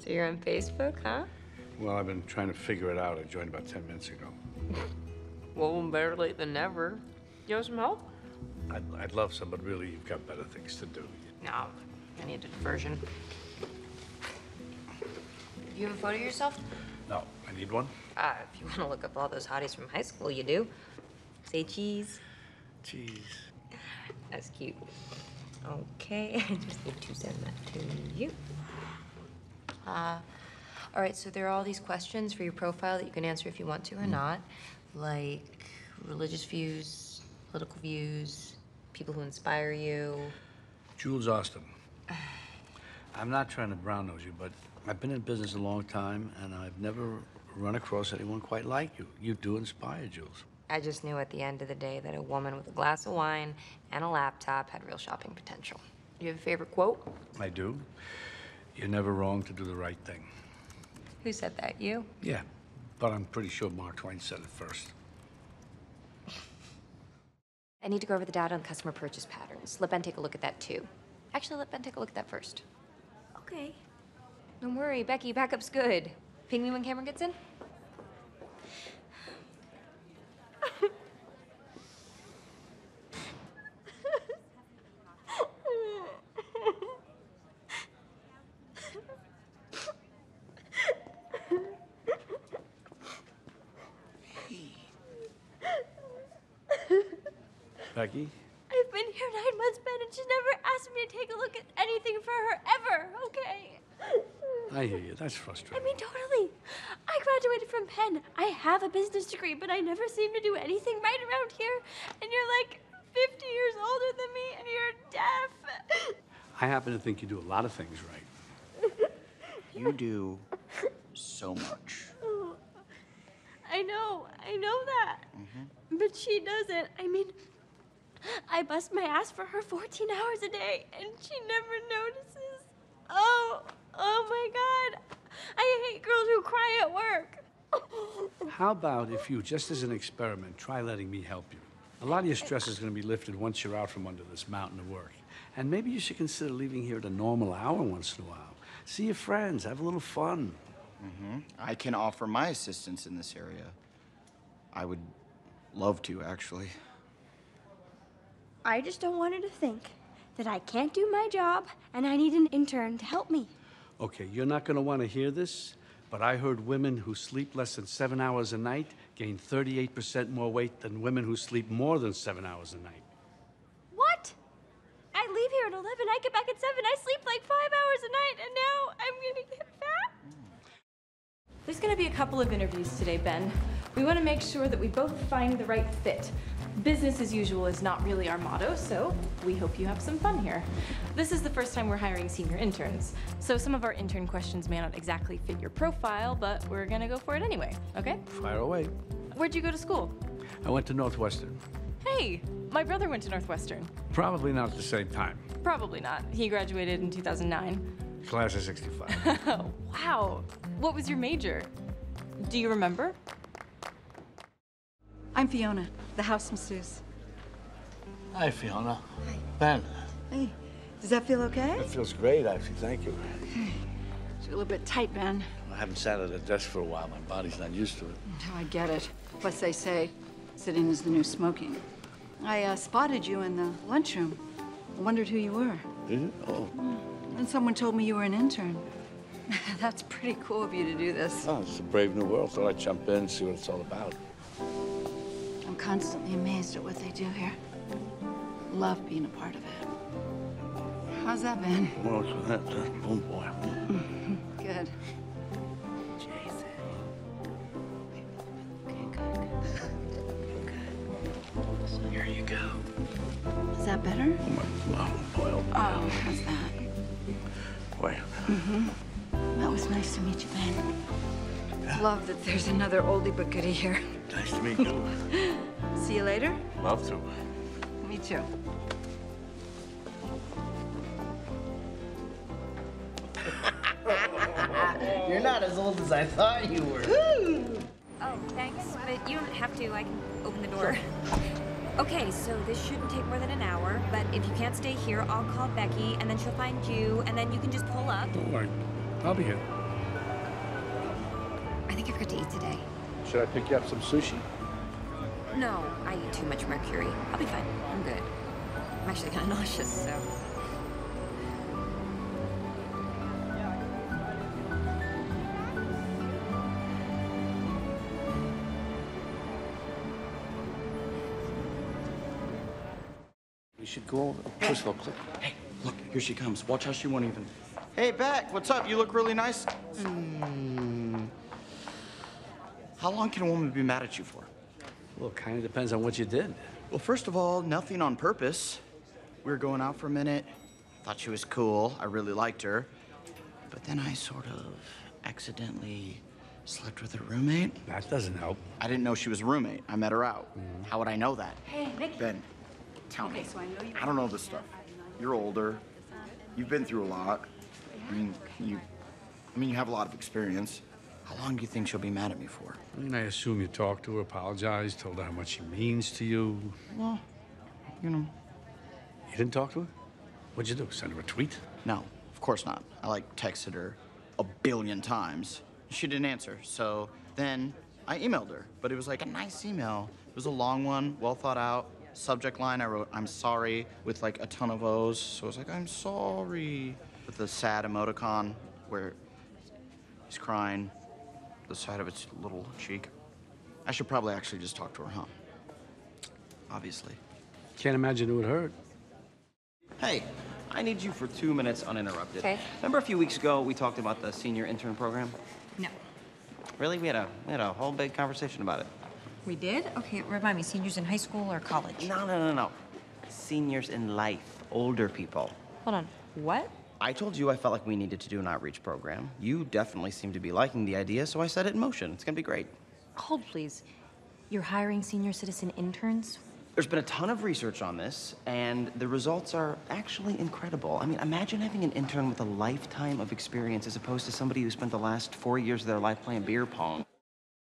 So you're on Facebook, huh? Well, I've been trying to figure it out. I joined about 10 minutes ago. Well, better late than never. You want some help? I'd, I'd love some, but really, you've got better things to do. No, I need a diversion. You have a photo of yourself? No, I need one. Uh, if you want to look up all those hotties from high school, you do. Say cheese. Cheese. That's cute. Okay, I just need to send that to you. Uh, all right, so there are all these questions for your profile that you can answer if you want to or not, like religious views, political views, people who inspire you. Jules Ostin. I'm not trying to brown nose you, but I've been in business a long time, and I've never run across anyone quite like you. You do inspire, Jules. I just knew at the end of the day that a woman with a glass of wine and a laptop had real shopping potential. You have a favorite quote? I do. You're never wrong to do the right thing. Who said that? You? Yeah, but I'm pretty sure Mark Twain said it first. I need to go over the data on customer purchase patterns. Let Ben take a look at that too. Actually, let Ben take a look at that first. Okay. Don't worry, Becky, backup's good. Ping me when Cameron gets in. Becky? I've been here nine months, Ben, and she's never asked me to take a look at anything for her ever, okay? I hear you. That's frustrating. I mean, totally. I graduated from Penn. I have a business degree, but I never seem to do anything right around here. And you're like 50 years older than me, and you're deaf. I happen to think you do a lot of things right. You do so much. Oh, I know, I know that. Mm-hmm. But she doesn't. I mean, I bust my ass for her 14 hours a day, and she never notices. Oh, oh my God. I hate girls who cry at work. How about if you, just as an experiment, try letting me help you? A lot of your stress is going to be lifted once you're out from under this mountain of work. And maybe you should consider leaving here at a normal hour once in a while. See your friends, have a little fun. Mm-hmm. I can offer my assistance in this area. I would love to, actually. I just don't want her to think that I can't do my job and I need an intern to help me. Okay, you're not going to want to hear this, but I heard women who sleep less than seven hours a night gain 38% more weight than women who sleep more than seven hours a night. What? I leave here at 11, I get back at 7, I sleep like five hours a night, and now I'm gonna get fat? There's going to be a couple of interviews today, Ben. We want to make sure that we both find the right fit. Business as usual is not really our motto, so we hope you have some fun here. This is the first time we're hiring senior interns, so some of our intern questions may not exactly fit your profile, but we're going to go for it anyway, okay? Fire away. Where'd you go to school? I went to Northwestern. Hey, my brother went to Northwestern. Probably not at the same time. Probably not. He graduated in 2009. Class of 65. wow. What was your major? Do you remember? I'm Fiona, the house masseuse. Hi, Fiona. Hi. Ben. Hey, does that feel okay? That feels great, actually. Thank you. It's a little bit tight, Ben. I haven't sat at a desk for a while. My body's not used to it. Oh, I get it. Plus, they say sitting is the new smoking. I uh, spotted you in the lunchroom. I wondered who you were. Is it? Oh. And someone told me you were an intern. That's pretty cool of you to do this. oh, it's a brave new world. Thought I'd jump in and see what it's all about. I'm constantly amazed at what they do here. Love being a part of it. How's that been? Well, so that, that, oh boy. Good. Jason. Okay, good, good. Here you go. Is that better? Oh, my boy. Oh, how's that? Boy. Mm-hmm. That was nice to meet you, Ben. Love that there's another oldie but goodie here. Nice to meet you. See you later? Love to. Me too. You're not as old as I thought you were. Oh, thanks. But you don't have to. I can open the door. Okay, so this shouldn't take more than an hour, but if you can't stay here, I'll call Becky, and then she'll find you, and then you can just pull up. Don't worry. I'll be here. I think I forgot to eat today. Should I pick you up some sushi? No, I eat too much mercury. I'll be fine. I'm good. I'm actually kind of nauseous, so. We should go over. First of all, click. Hey, look, here she comes. Watch how she won't even. Hey, Beck, what's up? You look really nice. Hmm. How long can a woman be mad at you for? Well, it kind of depends on what you did. Well, first of all, nothing on purpose. We were going out for a minute. Thought she was cool. I really liked her. But then I sort of accidentally slept with her roommate. That doesn't help. I didn't know she was a roommate. I met her out. How would I know that? Hey, Nikki. Ben, tell me. I don't know this stuff. You're older. You've been through a lot. I mean, you. I mean, you have a lot of experience. How long do you think she'll be mad at me for? I mean, I assume you talked to her, apologized, told her how much she means to you. Well, you know, You didn't talk to her? What'd you do? Send her a tweet? no, of course not. I like texted her a billion times. She didn't answer. So then I emailed her, but it was like a nice email. It was a long one, well thought out. Subject line, I wrote, I'm sorry, with like a ton of O's. So it was like, I'm sorry. With the sad emoticon where he's crying, the side of its little cheek. I should probably actually just talk to her, huh? Obviously. Can't imagine it would hurt. Hey, I need you for two minutes uninterrupted. Okay. Remember a few weeks ago we talked about the senior intern program? No. Really? We had a we had a whole big conversation about it. We did? Okay, remind me, seniors in high school or college? No, no, no, no. Seniors in life, older people. Hold on. What? I told you I felt like we needed to do an outreach program. You definitely seem to be liking the idea, so I set it in motion. It's gonna be great. Hold, please. You're hiring senior citizen interns? There's been a ton of research on this, and the results are actually incredible. I mean, imagine having an intern with a lifetime of experience as opposed to somebody who spent the last four years of their life playing beer pong.